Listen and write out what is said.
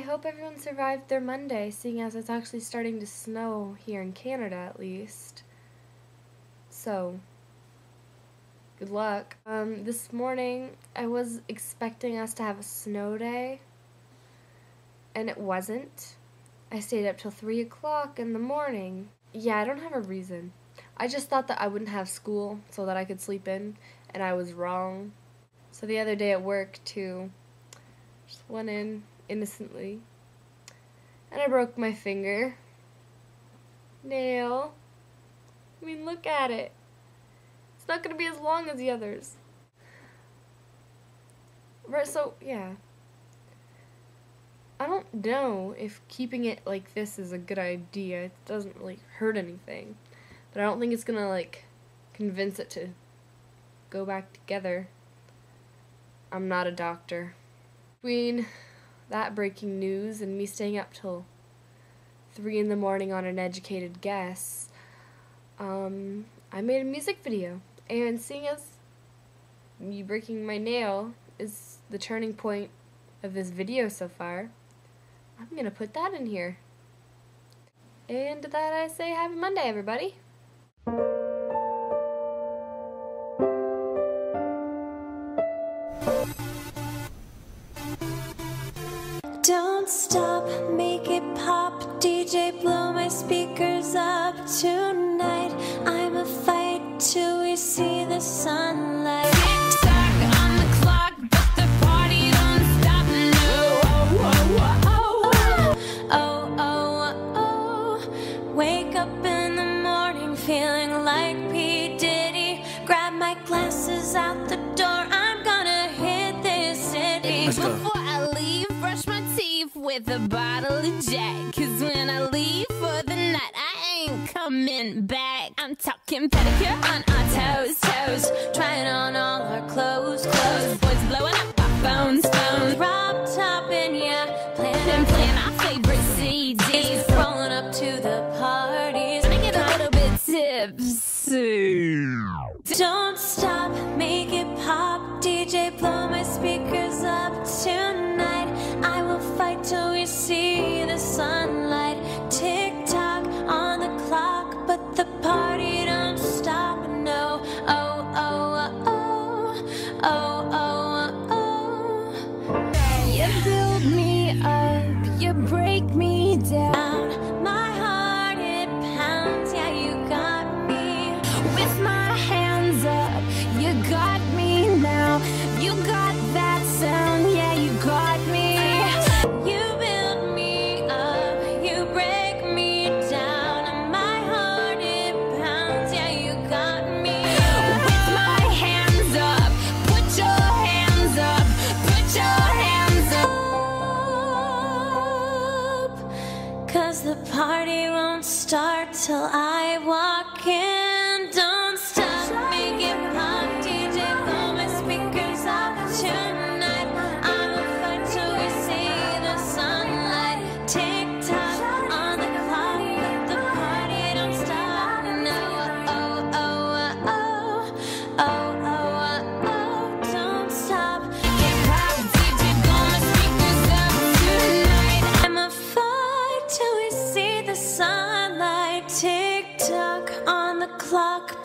I hope everyone survived their Monday, seeing as it's actually starting to snow here in Canada at least. So, good luck. Um, this morning, I was expecting us to have a snow day, and it wasn't. I stayed up till 3 o'clock in the morning. Yeah, I don't have a reason. I just thought that I wouldn't have school so that I could sleep in, and I was wrong. So the other day at work, too, just went in innocently, and I broke my finger. Nail. I mean, look at it. It's not going to be as long as the others. Right, so, yeah. I don't know if keeping it like this is a good idea. It doesn't really hurt anything. But I don't think it's going to, like, convince it to go back together. I'm not a doctor. Between that breaking news and me staying up till 3 in the morning on an educated guess, um, I made a music video. And seeing as me breaking my nail is the turning point of this video so far, I'm to put that in here. And to that I say happy Monday, everybody. Stop, make it pop. DJ, blow my speakers up tonight. I'ma fight till we see the sunlight. Wake up in the morning feeling like P. Diddy. Grab my glasses out the door. With a bottle of Jack. Cause when I leave for the night, I ain't coming back. I'm talking pedicure on our toes, toes. Trying on all oh, oh, party won't start till I walk in. clock,